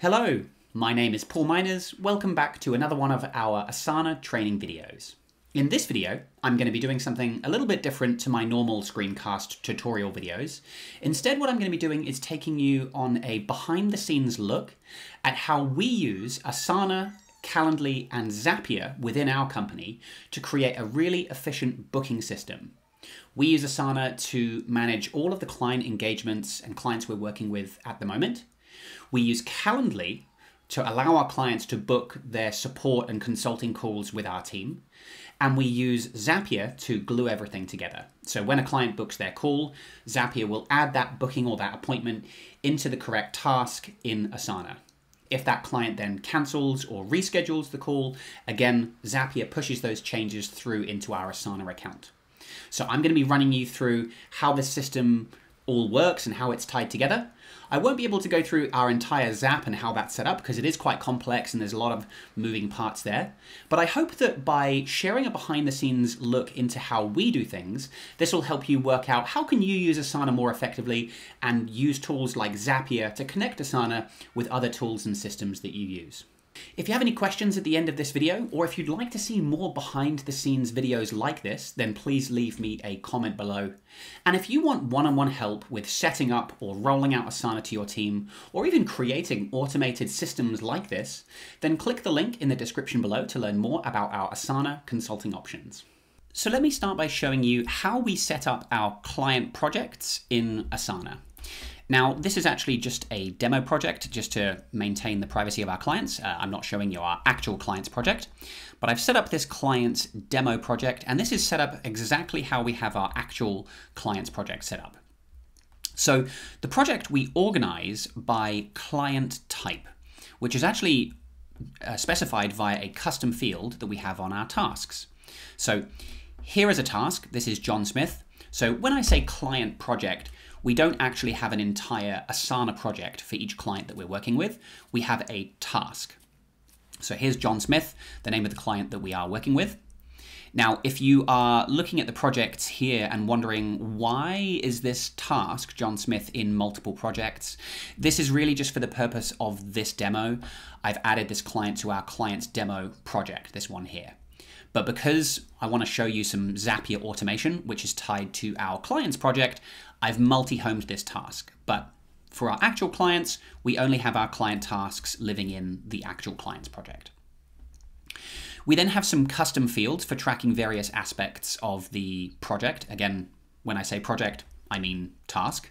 Hello, my name is Paul Minors. Welcome back to another one of our Asana training videos. In this video, I'm going to be doing something a little bit different to my normal screencast tutorial videos. Instead, what I'm going to be doing is taking you on a behind the scenes look at how we use Asana, Calendly, and Zapier within our company to create a really efficient booking system. We use Asana to manage all of the client engagements and clients we're working with at the moment. We use Calendly to allow our clients to book their support and consulting calls with our team. And we use Zapier to glue everything together. So when a client books their call, Zapier will add that booking or that appointment into the correct task in Asana. If that client then cancels or reschedules the call, again, Zapier pushes those changes through into our Asana account. So I'm going to be running you through how this system all works and how it's tied together. I won't be able to go through our entire Zap and how that's set up because it is quite complex and there's a lot of moving parts there. But I hope that by sharing a behind the scenes look into how we do things, this will help you work out how can you use Asana more effectively and use tools like Zapier to connect Asana with other tools and systems that you use. If you have any questions at the end of this video, or if you'd like to see more behind the scenes videos like this, then please leave me a comment below. And if you want one-on-one -on -one help with setting up or rolling out Asana to your team, or even creating automated systems like this, then click the link in the description below to learn more about our Asana consulting options. So let me start by showing you how we set up our client projects in Asana. Now, this is actually just a demo project just to maintain the privacy of our clients. Uh, I'm not showing you our actual client's project, but I've set up this client's demo project, and this is set up exactly how we have our actual client's project set up. So the project we organize by client type, which is actually uh, specified via a custom field that we have on our tasks. So here is a task. This is John Smith. So when I say client project, we don't actually have an entire Asana project for each client that we're working with. We have a task. So here's John Smith, the name of the client that we are working with. Now, if you are looking at the projects here and wondering why is this task, John Smith, in multiple projects, this is really just for the purpose of this demo. I've added this client to our client's demo project, this one here. But because I want to show you some Zapier automation, which is tied to our client's project, I've multi-homed this task. But for our actual clients, we only have our client tasks living in the actual client's project. We then have some custom fields for tracking various aspects of the project. Again, when I say project, I mean task.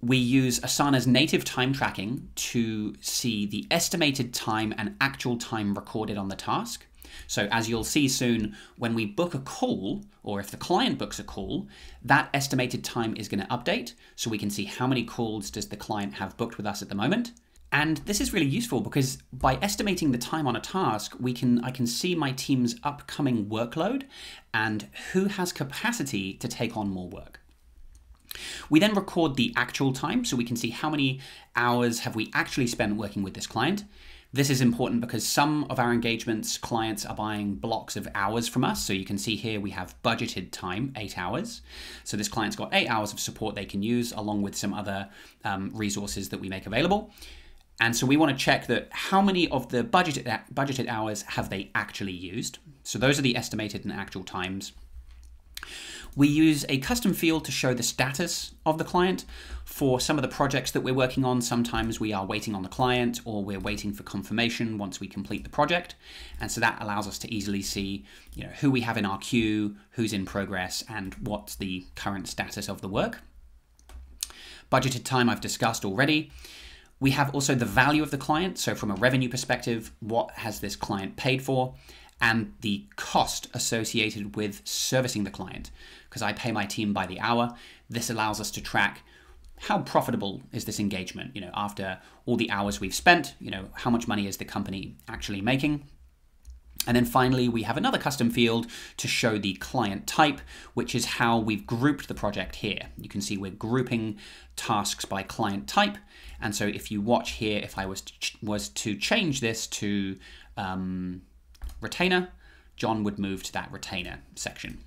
We use Asana's native time tracking to see the estimated time and actual time recorded on the task. So as you'll see soon, when we book a call, or if the client books a call, that estimated time is going to update. So we can see how many calls does the client have booked with us at the moment. And this is really useful because by estimating the time on a task, we can I can see my team's upcoming workload and who has capacity to take on more work. We then record the actual time so we can see how many hours have we actually spent working with this client. This is important because some of our engagements, clients are buying blocks of hours from us. So you can see here we have budgeted time, eight hours. So this client's got eight hours of support they can use along with some other um, resources that we make available. And so we want to check that how many of the budgeted, budgeted hours have they actually used. So those are the estimated and actual times. We use a custom field to show the status of the client. For some of the projects that we're working on, sometimes we are waiting on the client or we're waiting for confirmation once we complete the project. And so that allows us to easily see you know, who we have in our queue, who's in progress, and what's the current status of the work. Budgeted time I've discussed already. We have also the value of the client. So from a revenue perspective, what has this client paid for? And the cost associated with servicing the client. Because I pay my team by the hour, this allows us to track how profitable is this engagement? You know, after all the hours we've spent, you know, how much money is the company actually making? And then finally, we have another custom field to show the client type, which is how we've grouped the project here. You can see we're grouping tasks by client type. And so if you watch here, if I was to, was to change this to um, retainer, John would move to that retainer section.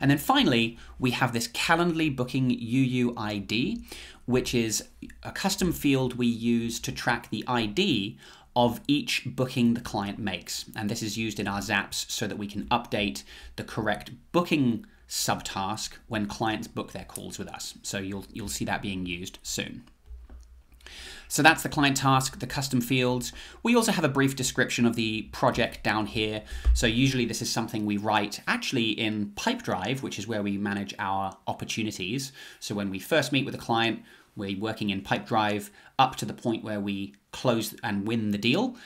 And then finally, we have this Calendly booking UUID, which is a custom field we use to track the ID of each booking the client makes. And this is used in our Zaps so that we can update the correct booking subtask when clients book their calls with us. So you'll, you'll see that being used soon. So that's the client task, the custom fields. We also have a brief description of the project down here. So usually this is something we write actually in Pipedrive, which is where we manage our opportunities. So when we first meet with a client, we're working in Pipedrive up to the point where we close and win the deal.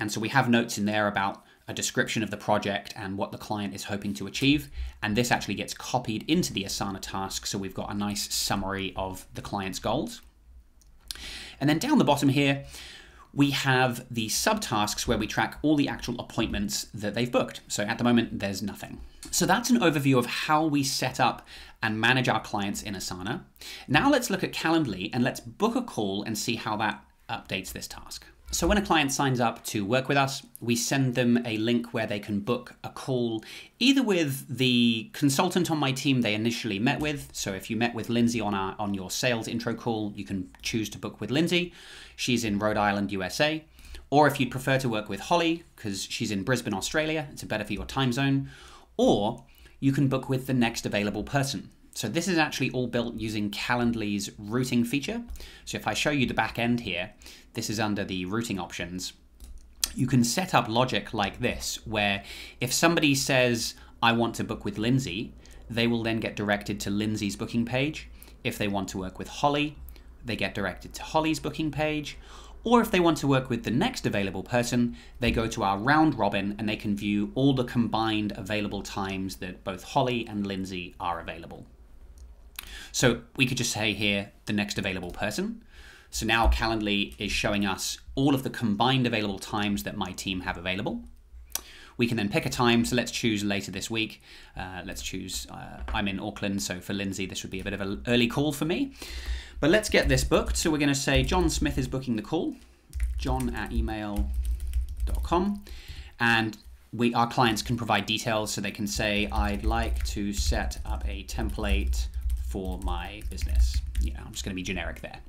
And so we have notes in there about a description of the project and what the client is hoping to achieve. And this actually gets copied into the Asana task. So we've got a nice summary of the client's goals. And then down the bottom here, we have the subtasks where we track all the actual appointments that they've booked. So at the moment, there's nothing. So that's an overview of how we set up and manage our clients in Asana. Now let's look at Calendly and let's book a call and see how that updates this task. So when a client signs up to work with us, we send them a link where they can book a call either with the consultant on my team they initially met with. So if you met with Lindsay on our on your sales intro call, you can choose to book with Lindsay. She's in Rhode Island, USA. Or if you'd prefer to work with Holly, because she's in Brisbane, Australia, it's a better for your time zone. Or you can book with the next available person. So this is actually all built using Calendly's routing feature. So if I show you the back end here, this is under the routing options. You can set up logic like this, where if somebody says, I want to book with Lindsay, they will then get directed to Lindsay's booking page. If they want to work with Holly, they get directed to Holly's booking page. Or if they want to work with the next available person, they go to our round robin and they can view all the combined available times that both Holly and Lindsay are available. So we could just say here, the next available person. So now Calendly is showing us all of the combined available times that my team have available. We can then pick a time, so let's choose later this week. Uh, let's choose, uh, I'm in Auckland, so for Lindsay, this would be a bit of an early call for me. But let's get this booked. So we're going to say John Smith is booking the call, john at email.com. And we, our clients can provide details so they can say, I'd like to set up a template for my business. You know, I'm just going to be generic there.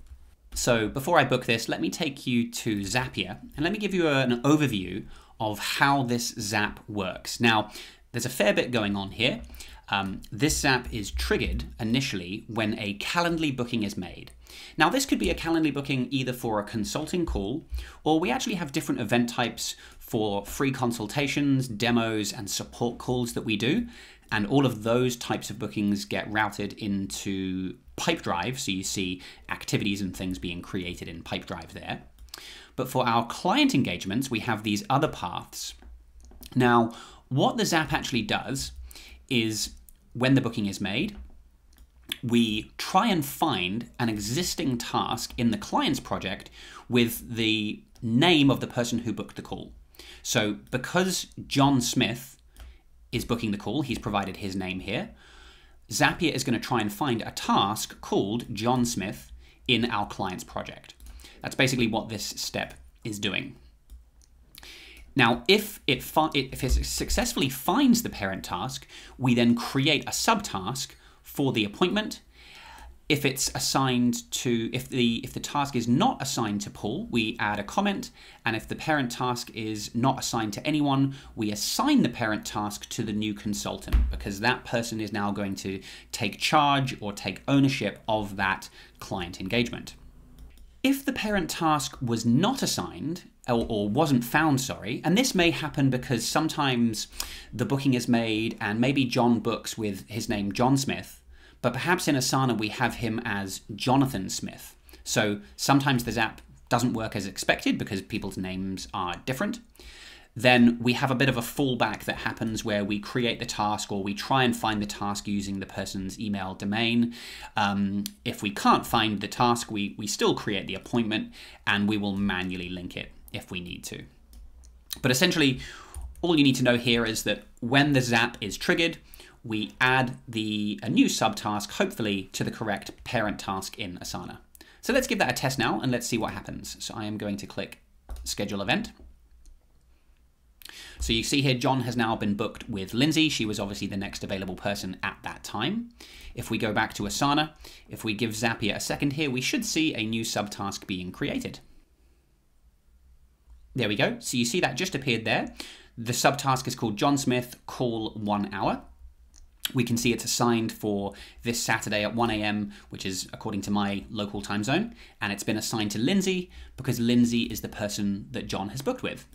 So before I book this, let me take you to Zapier and let me give you an overview of how this Zap works. Now, there's a fair bit going on here. Um, this Zap is triggered initially when a Calendly booking is made. Now, this could be a Calendly booking either for a consulting call, or we actually have different event types for free consultations, demos, and support calls that we do. And all of those types of bookings get routed into Pipedrive. So you see activities and things being created in Pipedrive there. But for our client engagements, we have these other paths. Now, what the Zap actually does is when the booking is made, we try and find an existing task in the client's project with the name of the person who booked the call. So because John Smith is booking the call, he's provided his name here, Zapier is going to try and find a task called John Smith in our client's project. That's basically what this step is doing. Now, if it, if it successfully finds the parent task, we then create a subtask for the appointment if it's assigned to if the if the task is not assigned to Paul, we add a comment, and if the parent task is not assigned to anyone, we assign the parent task to the new consultant because that person is now going to take charge or take ownership of that client engagement. If the parent task was not assigned, or, or, wasn't found, sorry, and this may happen because sometimes the booking is made and maybe John books with his name John Smith, but perhaps in Asana we have him as Jonathan Smith. So sometimes the Zap doesn't work as expected because people's names are different. Then we have a bit of a fallback that happens where we create the task or we try and find the task using the person's email domain. Um, if we can't find the task, we, we still create the appointment and we will manually link it if we need to. But essentially, all you need to know here is that when the zap is triggered, we add the a new subtask, hopefully, to the correct parent task in Asana. So let's give that a test now and let's see what happens. So I am going to click schedule event. So you see here, John has now been booked with Lindsay. She was obviously the next available person at that time. If we go back to Asana, if we give Zapier a second here, we should see a new subtask being created. There we go. So you see that just appeared there. The subtask is called John Smith Call One Hour. We can see it's assigned for this Saturday at 1 a.m., which is according to my local time zone, and it's been assigned to Lindsay because Lindsay is the person that John has booked with.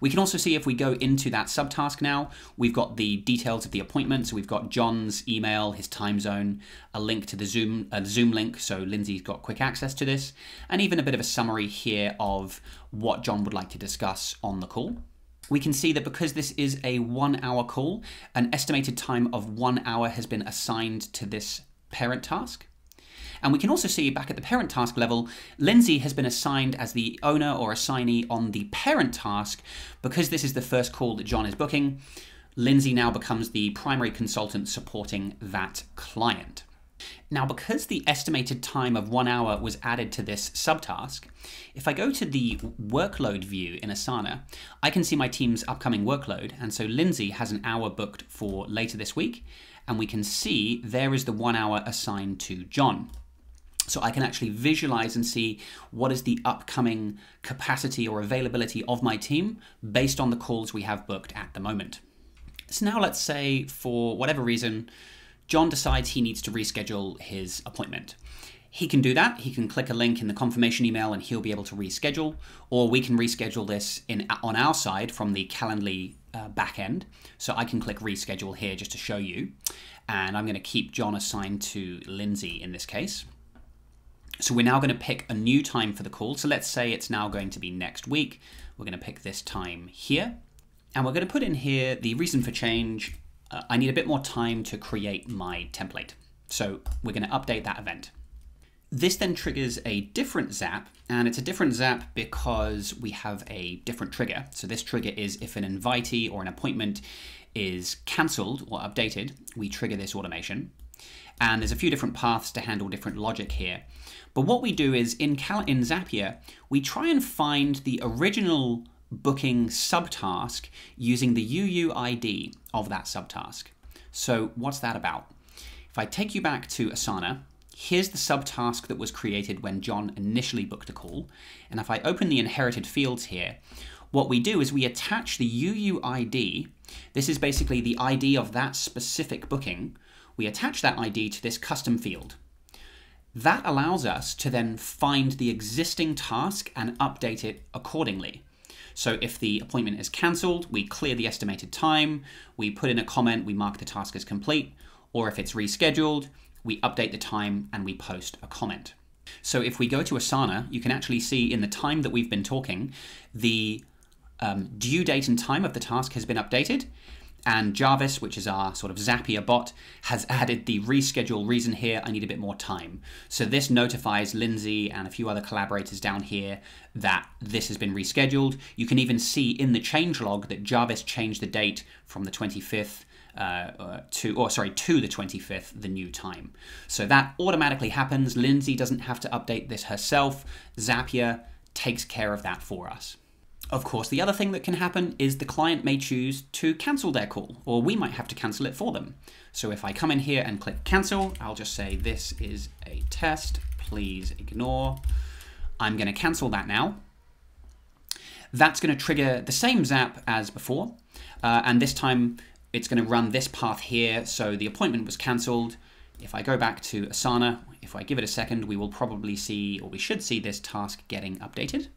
We can also see if we go into that subtask now, we've got the details of the appointment. So we've got John's email, his time zone, a link to the Zoom, Zoom link. So Lindsay's got quick access to this, and even a bit of a summary here of what John would like to discuss on the call. We can see that because this is a one hour call, an estimated time of one hour has been assigned to this parent task. And we can also see back at the parent task level, Lindsay has been assigned as the owner or assignee on the parent task. Because this is the first call that John is booking, Lindsay now becomes the primary consultant supporting that client. Now, because the estimated time of one hour was added to this subtask, if I go to the workload view in Asana, I can see my team's upcoming workload. And so Lindsay has an hour booked for later this week. And we can see there is the one hour assigned to John. So I can actually visualize and see what is the upcoming capacity or availability of my team based on the calls we have booked at the moment. So now let's say for whatever reason, John decides he needs to reschedule his appointment. He can do that. He can click a link in the confirmation email and he'll be able to reschedule, or we can reschedule this in on our side from the Calendly uh, backend. So I can click reschedule here just to show you. And I'm going to keep John assigned to Lindsay in this case. So we're now going to pick a new time for the call. So let's say it's now going to be next week. We're going to pick this time here. And we're going to put in here the reason for change. Uh, I need a bit more time to create my template. So we're going to update that event. This then triggers a different zap, and it's a different zap because we have a different trigger. So this trigger is if an invitee or an appointment is cancelled or updated, we trigger this automation. And there's a few different paths to handle different logic here. But what we do is in, Cal in Zapier, we try and find the original booking subtask using the UUID of that subtask. So what's that about? If I take you back to Asana, here's the subtask that was created when John initially booked a call. And if I open the inherited fields here, what we do is we attach the UUID. This is basically the ID of that specific booking. We attach that ID to this custom field. That allows us to then find the existing task and update it accordingly. So if the appointment is cancelled, we clear the estimated time, we put in a comment, we mark the task as complete, or if it's rescheduled, we update the time and we post a comment. So if we go to Asana, you can actually see in the time that we've been talking, the um, due date and time of the task has been updated, and Jarvis, which is our sort of Zapier bot, has added the reschedule reason here, I need a bit more time. So this notifies Lindsay and a few other collaborators down here that this has been rescheduled. You can even see in the change log that Jarvis changed the date from the 25th uh, uh, to, or sorry, to the 25th, the new time. So that automatically happens. Lindsay doesn't have to update this herself. Zapier takes care of that for us. Of course, the other thing that can happen is the client may choose to cancel their call, or we might have to cancel it for them. So if I come in here and click cancel, I'll just say this is a test, please ignore. I'm going to cancel that now. That's going to trigger the same zap as before, uh, and this time it's going to run this path here. So the appointment was cancelled. If I go back to Asana, if I give it a second, we will probably see, or we should see this task getting updated.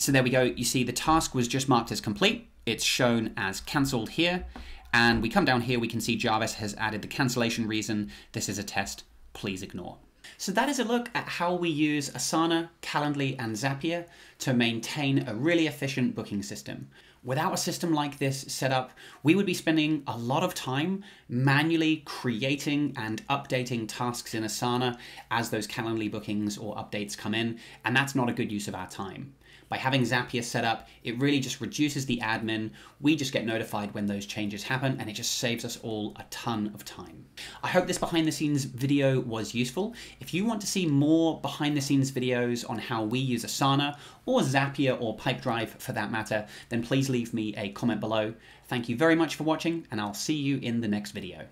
So there we go. You see the task was just marked as complete. It's shown as cancelled here. And we come down here, we can see Jarvis has added the cancellation reason. This is a test, please ignore. So that is a look at how we use Asana, Calendly, and Zapier to maintain a really efficient booking system. Without a system like this set up, we would be spending a lot of time manually creating and updating tasks in Asana as those Calendly bookings or updates come in, and that's not a good use of our time. By having Zapier set up, it really just reduces the admin. We just get notified when those changes happen and it just saves us all a ton of time. I hope this behind the scenes video was useful. If you want to see more behind the scenes videos on how we use Asana or Zapier or Pipedrive for that matter, then please leave me a comment below. Thank you very much for watching and I'll see you in the next video.